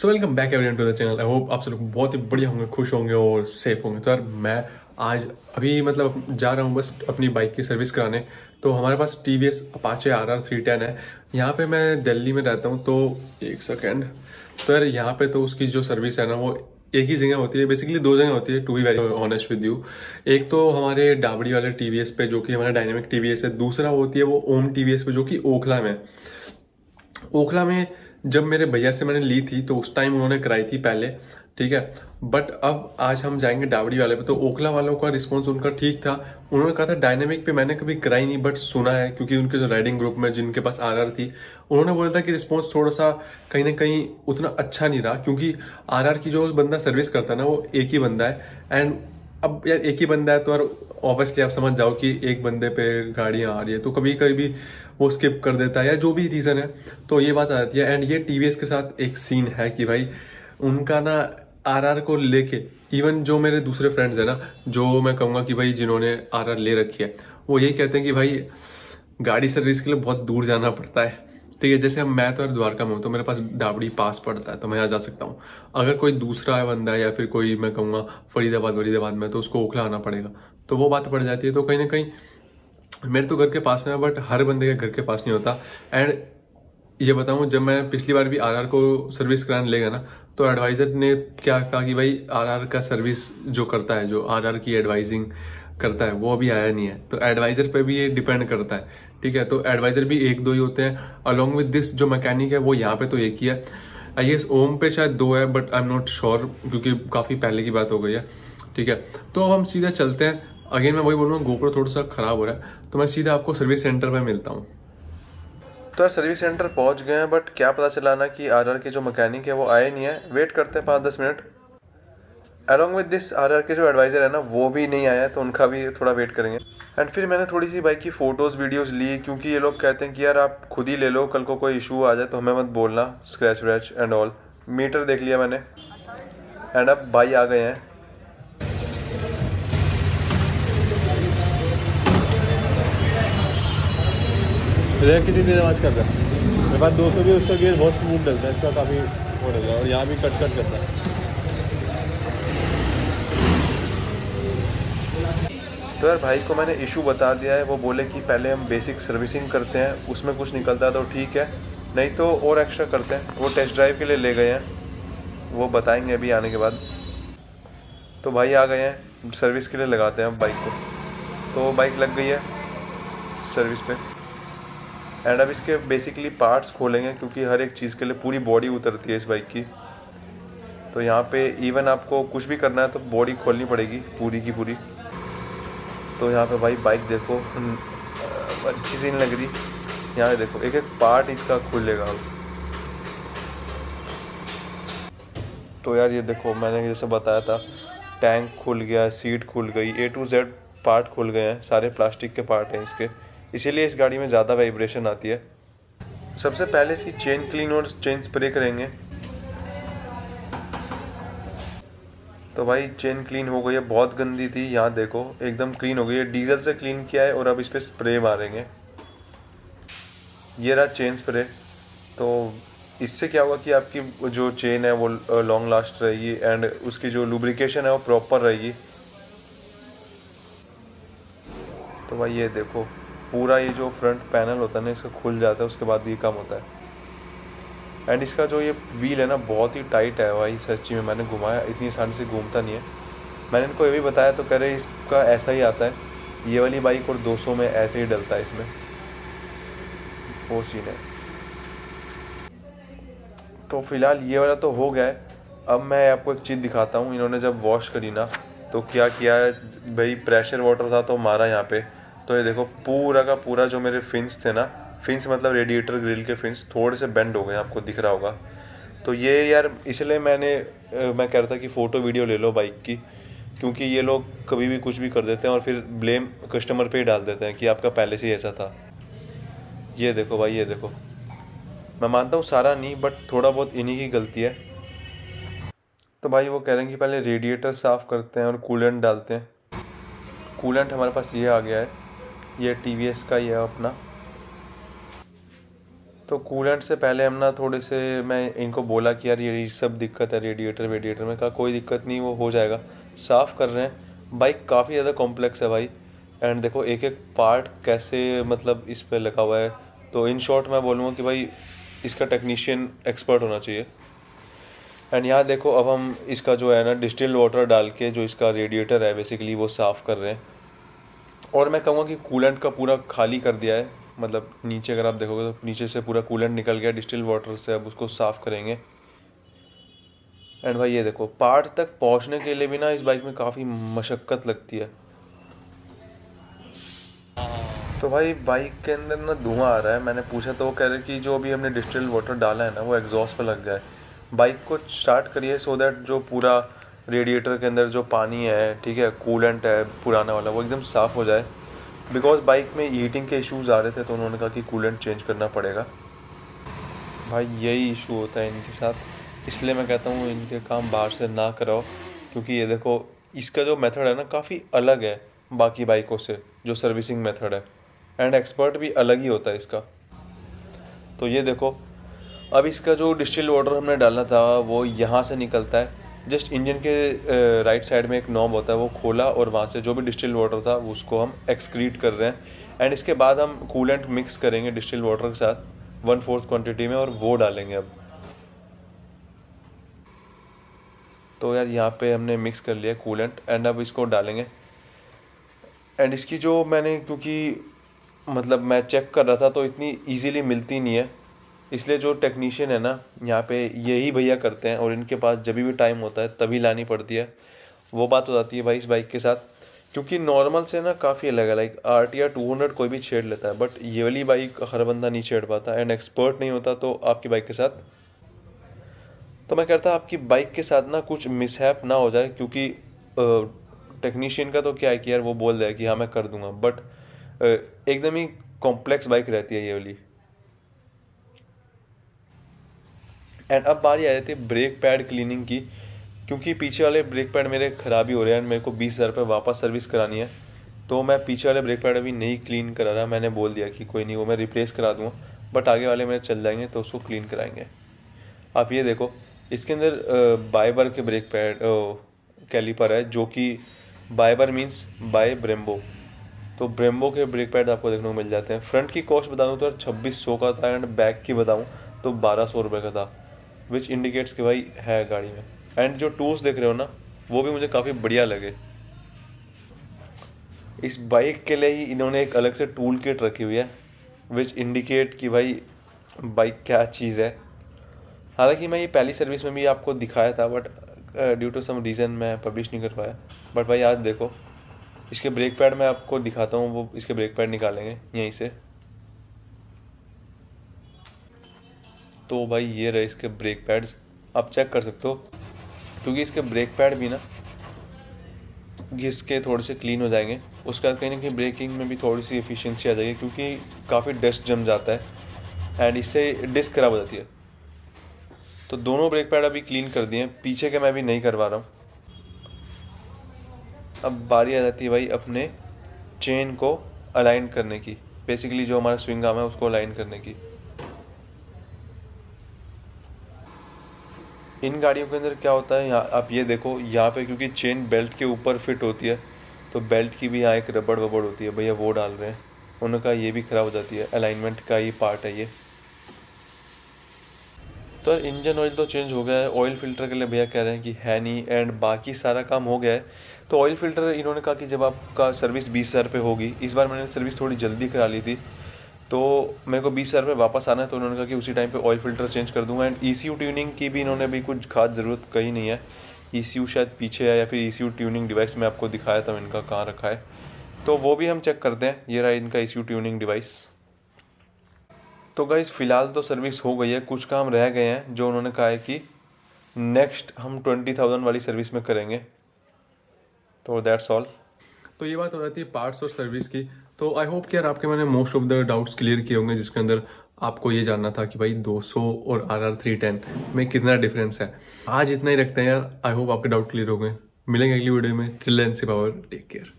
So welcome back everyone to the channel I hope आप सब लोग बहुत ही बढ़िया होंगे, खुश होंगे और सेफ़ होंगे। तो यार, मैं आज अभी मतलब जा रहा हूँ बस अपनी बाइक की सर्विस कराने। तो हमारे पास T V S Apache R R three ten है। यहाँ पे मैं दिल्ली में रहता हूँ तो एक सेकेंड तो यार, यहाँ पे तो उसकी जो सर्विस है ना, वो एक ही जगह होती है। बेसिकली दो जगह होती है to be very honest with you एक तो हमारे डाबड़ी वाले टी वी एस पे, जो कि हमारा डायनेमिक टी वी एस है। दूसरा होती है वो ओम टी वी एस पे, जो कि ओखला में। ओखला में जब मेरे भैया से मैंने ली थी तो उस टाइम उन्होंने कराई थी पहले, ठीक है? बट अब आज हम जाएँगे डावड़ी वाले पे तो ओखला वालों का रिस्पॉन्स उनका ठीक था। उन्होंने कहा था डायनेमिक पे मैंने कभी कराई नहीं बट सुना है, क्योंकि उनके जो राइडिंग ग्रुप में जिनके पास आर थी, उन्होंने बोला था कि रिस्पॉन्स थोड़ा सा कहीं ना कहीं उतना अच्छा नहीं रहा, क्योंकि आर की जो बंदा सर्विस करता ना, वो एक ही बंदा है एंड अब यार एक ही बंदा है तो यार ऑब्वियसली आप समझ जाओ कि एक बंदे पे गाड़ियाँ आ रही है तो कभी कभी वो स्किप कर देता है या जो भी रीज़न है तो ये बात आ जाती है। एंड ये टीवीएस के साथ एक सीन है कि भाई उनका ना आरआर को लेके इवन जो मेरे दूसरे फ्रेंड्स हैं ना, जो मैं कहूँगा कि भाई जिन्होंने आरआर ले रखी है, वो यही कहते हैं कि भाई गाड़ी सर्विस के लिए बहुत दूर जाना पड़ता है। ठीक है जैसे हम मैं तो द्वारका में हूँ तो मेरे पास डाबड़ी पास पड़ता है तो मैं यहाँ जा सकता हूँ। अगर कोई दूसरा बंदा या फिर कोई मैं कहूँगा फरीदाबाद, वरीदाबाद में तो उसको ओखला आना पड़ेगा। तो वो बात पड़ जाती है तो कहीं ना कहीं मेरे तो घर के पास है बट हर बंदे के घर के पास नहीं होता। एंड ये बताऊँ, जब मैं पिछली बार भी आर को सर्विस कराने ले गया ना तो एडवाइज़र ने क्या कहा कि भाई, आर का सर्विस जो करता है, जो आर की एडवाइजिंग करता है, वो अभी आया नहीं है। तो एडवाइज़र पे भी ये डिपेंड करता है, ठीक है? तो एडवाइज़र भी एक दो ही होते हैं। अलॉन्ग विद दिस जो मैकेनिक है, वो यहाँ पे तो एक ही है। आई गेस ओम पे शायद दो है but I am not sure क्योंकि काफ़ी पहले की बात हो गई है, ठीक है? तो अब हम सीधा चलते हैं। अगेन मैं वही बोलूँगा गोप्रो थोड़ा सा ख़राब हो रहा है तो मैं सीधा आपको सर्विस सेंटर में मिलता हूँ। तो यार सर्विस सेंटर पहुँच गए हैं बट क्या पता चला ना कि आर के जो मैकेनिक है, वो आए नहीं है। वेट करते हैं पाँच दस minute. Along with this R K जो एडवाइज़र है ना, वो भी नहीं आया तो उनका भी थोड़ा वेट करेंगे। एंड फिर मैंने थोड़ी सी बाइक की फ़ोटोज़ वीडियोज़ ली, क्योंकि ये लोग कहते हैं कि यार आप खुद ही ले लो, कल को कोई इशू आ जाए तो हमें मत बोलना स्क्रैच व्रैच एंड ऑल मीटर देख लिया मैंने। एंड अब भाई आ गए हैं। रेप कितनी देर आवाज़ कर रहा है? मेरे पास दो सौ भी उसका गेयर बहुत स्मूथ डलता है, इसका काफ़ी हो रहा है, और यहाँ भी कट कट करता है। तो यार भाई को मैंने इशू बता दिया है, वो बोले कि पहले हम बेसिक सर्विसिंग करते हैं, उसमें कुछ निकलता है तो ठीक है, नहीं तो और एक्स्ट्रा करते हैं, वो टेस्ट ड्राइव के लिए ले गए हैं, वो बताएँगे अभी आने के बाद। तो भाई आ गए हैं सर्विस के लिए लगाते हैं बाइक को। तो बाइक लग गई है सर्विस पे। एंड अब इसके बेसिकली पार्ट्स खोलेंगे, क्योंकि हर एक चीज़ के लिए पूरी बॉडी उतरती है इस बाइक की। तो यहाँ पे इवन आपको कुछ भी करना है तो बॉडी खोलनी पड़ेगी, पूरी की पूरी। तो यहाँ पे भाई बाइक देखो अच्छी सी नहीं लग रही। यहाँ देखो एक एक पार्ट इसका खुलेगा। तो यार ये देखो, मैंने जैसे बताया था टैंक खुल गया सीट खुल गई ए टू जेड पार्ट खुल गए हैं, सारे प्लास्टिक के पार्ट हैं इसके। इसीलिए इस गाड़ी में ज़्यादा वाइब्रेशन आती है। सबसे पहले इसकी चेन क्लीन और चेन स्प्रे करेंगे। तो भाई चेन क्लीन हो गई है, बहुत गंदी थी यहाँ देखो, एकदम क्लीन हो गई है। डीजल से क्लीन किया है और अब इस पर स्प्रे मारेंगे। ये रहा चेन स्प्रे तो इससे क्या हुआ कि आपकी जो चेन है, वो लॉन्ग लास्ट रहेगी एंड उसकी जो लुब्रिकेशन है, वो प्रॉपर रहेगी। तो भाई, ये देखो, पूरा ये जो फ्रंट पैनल होता है ना, इसका खुल जाता है, उसके बाद ये कम होता है। एंड इसका जो ये व्हील है ना, बहुत ही टाइट है भाई, सच्ची में मैंने घुमाया, इतनी आसानी से घूमता नहीं है। मैंने इनको ये भी बताया तो कह रहे इसका ऐसा ही आता है। ये वाली बाइक और 200 में ऐसे ही डलता है इसमें। वो सीन है। तो फ़िलहाल ये वाला तो हो गया है। अब मैं आपको एक चीज़ दिखाता हूँ, इन्होंने जब वॉश करी ना तो क्या किया है? भाई प्रेशर वाटर था तो मारा यहाँ पे। तो ये देखो, पूरा का पूरा जो मेरे फिन्स थे ना फिन्स मतलब रेडिएटर ग्रिल के फिंस थोड़े से बेंड हो गए, आपको दिख रहा होगा। तो ये यार, इसलिए मैंने मैं कह रहा था कि फ़ोटो वीडियो ले लो बाइक की, क्योंकि ये लोग कभी भी कुछ भी कर देते हैं और फिर ब्लेम कस्टमर पे ही डाल देते हैं कि आपका पहले से ही ऐसा था। ये देखो भाई, ये देखो। मैं मानता हूँ सारा नहीं बट थोड़ा बहुत इन्हीं की गलती है। तो भाई वो कह रहे हैं कि पहले रेडिएटर साफ़ करते हैं और कूलेंट डालते हैं। कूलेंट हमारे पास ये आ गया है, ये टीवीएस का ही है अपना। तो कूलेंट से पहले हम ना थोड़े से, मैं इनको बोला कि यार ये सब दिक्कत है रेडिएटर वेडिएटर में, कहा कोई दिक्कत नहीं, वो हो जाएगा। साफ़ कर रहे हैं। बाइक काफ़ी ज़्यादा कॉम्प्लेक्स है भाई। एंड देखो एक एक पार्ट कैसे मतलब इस पर लगा हुआ है। तो इन शॉर्ट मैं बोलूँगा कि भाई, इसका टेक्नीशियन एक्सपर्ट होना चाहिए। एंड यहाँ देखो, अब हम इसका जो है ना डिस्टिल वाटर डाल के जो इसका रेडिएटर है बेसिकली वो साफ़ कर रहे हैं। और मैं कहूँगा कि कूलेंट का पूरा खाली कर दिया है। मतलब नीचे अगर आप देखोगे तो नीचे से पूरा कूलेंट निकल गया डिस्टिल वाटर से, अब उसको साफ़ करेंगे। एंड भाई ये देखो, पार्ट तक पहुँचने के लिए भी ना इस बाइक में काफ़ी मशक्क़त लगती है। तो भाई बाइक के अंदर ना धुआँ आ रहा है। मैंने पूछा तो वो कह रहे कि जो भी हमने डिस्टिल वाटर डाला है ना, वो एग्जॉस्ट पर लग जाए बाइक को स्टार्ट करिए सो दैट जो पूरा रेडिएटर के अंदर जो पानी है, ठीक है, कूलेंट है, पुराना वाला, वो एकदम साफ़ हो जाए। बिकॉज़ बाइक में हीटिंग के इश्यूज़ आ रहे थे तो उन्होंने कहा कि कूलेंट चेंज करना पड़ेगा। भाई, यही इशू होता है इनके साथ। इसलिए मैं कहता हूँ, इनके काम बाहर से ना कराओ। क्योंकि ये देखो, इसका जो मेथड है ना, काफ़ी अलग है बाकी बाइकों से, जो सर्विसिंग मेथड है। एंड एक्सपर्ट भी अलग ही होता है इसका। तो ये देखो, अब इसका जो डिस्टिल वाटर हमने डालना था, वो यहाँ से निकलता है। जस्ट इंजन के राइट साइड में एक नॉब होता है, वो खोला और वहाँ से जो भी डिस्टिल वाटर था, उसको हम एक्सक्रीट कर रहे हैं। एंड इसके बाद हम कूलेंट मिक्स करेंगे डिस्टिल वाटर के साथ वन फोर्थ क्वांटिटी में और वो डालेंगे अब। तो यार, यहाँ पे हमने मिक्स कर लिया कूलेंट एंड अब इसको डालेंगे। एंड इसकी जो मैंने, क्योंकि मतलब मैं चेक कर रहा था तो इतनी इजीली मिलती नहीं है। इसलिए जो टेक्नीशियन है ना, यहाँ पे यही भैया करते हैं और इनके पास जब भी टाइम होता है, तभी लानी पड़ती है। वो बात हो जाती है भाई इस बाइक के साथ, क्योंकि नॉर्मल से ना काफ़ी अलग है like R T R two hundred कोई भी छेड़ लेता है बट ये वाली बाइक हर बंदा नहीं छेड़ पाता एंड एक्सपर्ट नहीं होता तो आपकी बाइक के साथ। तो मैं कहता आपकी बाइक के साथ ना कुछ मिसहैप ना हो जाए, क्योंकि टेक्नीशियन का तो क्या है कि यार वो बोल दे कि हाँ मैं कर दूँगा बट एकदम ही कॉम्प्लेक्स बाइक रहती है ये वाली। एंड अब बारी आ जाती है ब्रेक पैड क्लीनिंग की, क्योंकि पीछे वाले ब्रेक पैड मेरे ख़राबी हो रहे हैं, मेरे को बीस हज़ार रुपये वापस सर्विस करानी है। तो मैं पीछे वाले ब्रेक पैड अभी नहीं क्लीन करा रहा, मैंने बोल दिया कि कोई नहीं, वो मैं रिप्लेस करा दूँगा। बट आगे वाले मेरे चल जाएँगे तो उसको क्लीन कराएँगे। आप ये देखो, इसके अंदर बाइबर के ब्रेक पैड कैलीपर है, जो कि बाइबर मीन्स बाय ब्रेम्बो तो ब्रेम्बो के ब्रेक पैड आपको देखने को मिल जाते हैं। फ्रंट की कॉस्ट बताऊँ तो छब्बीस सौ का था एंड बैक की बताऊँ तो बारह सौ रुपये का था। विच इंडिकेट्स कि भाई है गाड़ी में। एंड जो टूल्स देख रहे हो ना, वो भी मुझे काफ़ी बढ़िया लगे। इस बाइक के लिए ही इन्होंने एक अलग से टूल किट रखी हुई है विच इंडिकेट कि भाई बाइक क्या चीज़ है। हालाँकि मैं ये पहली सर्विस में भी आपको दिखाया था but due to some reason मैं पब्लिश नहीं कर पाया। बट भाई आज देखो, इसके ब्रेक पैड मैं आपको दिखाता हूँ, वो इसके ब्रेक पैड निकालेंगे, यहीं से। तो भाई ये रहे इसके ब्रेक पैड्स आप चेक कर सकते हो, क्योंकि इसके ब्रेक पैड भी ना घिस के थोड़े से क्लीन हो जाएँगे। उसके बाद कहीं ना कहीं ब्रेकिंग में भी थोड़ी सी एफिशिएंसी आ जाएगी, क्योंकि काफ़ी डस्ट जम जाता है एंड इससे डिस्क खराब हो जाती है। तो दोनों ब्रेक पैड अभी क्लीन कर दिए हैं। पीछे के मैं अभी नहीं करवा रहा हूँ। अब बारी आ जाती है भाई अपने चेन को अलाइन करने की। बेसिकली जो हमारा स्विंग आम है, उसको अलाइन करने की। इन गाड़ियों के अंदर क्या होता है, यहाँ आप ये देखो, यहाँ पे क्योंकि चेन बेल्ट के ऊपर फिट होती है तो बेल्ट की भी यहाँ एक रबड़ वबड़ होती है, भैया वो डाल रहे हैं। उनका ये भी ख़राब हो जाती है अलाइनमेंट का ही पार्ट है ये। तो इंजन ऑयल तो चेंज हो गया है ऑयल फ़िल्टर के लिए भैया कह रहे हैं कि है नहीं एंड बाकी सारा काम हो गया है। तो ऑयल फ़िल्टर इन्होंने कहा कि जब आपका सर्विस बीस हज़ार होगी, इस बार मैंने सर्विस थोड़ी जल्दी करा ली थी। तो मेरे को बीस हज़ार रुपये वापस आना है तो उन्होंने कहा कि उसी टाइम पे ऑयल फ़िल्टर चेंज कर दूँगा। एंड ई ट्यूनिंग की भी इन्होंने अभी कुछ खास ज़रूरत कही नहीं है। ई शायद पीछे है या फिर ई ट्यूनिंग डिवाइस में आपको दिखाया था, इनका कहाँ रखा है। तो वो भी हम चेक करते हैं ये रहा इनका ईसीयू ट्यूनिंग डिवाइस तो गाइज़ फ़िलहाल तो सर्विस हो गई है। कुछ काम रह गए हैं, जो उन्होंने कहा है कि नेक्स्ट हम ट्वेंटी थाउज़ेंड वाली सर्विस में करेंगे। तो दैट्स ऑल तो ये बात हो जाती है पार्ट्स और सर्विस की। तो आई होप कि यार आपके मैंने most of the doubts clear किए होंगे, जिसके अंदर आपको ये जानना था कि भाई 200 और आर आर थ्री टेन में कितना डिफरेंस है। आज इतना ही रखते हैं यार। आई होप आपके डाउट क्लियर हो गए। मिलेंगे अगली वीडियो में। टिल से पावर टेक केयर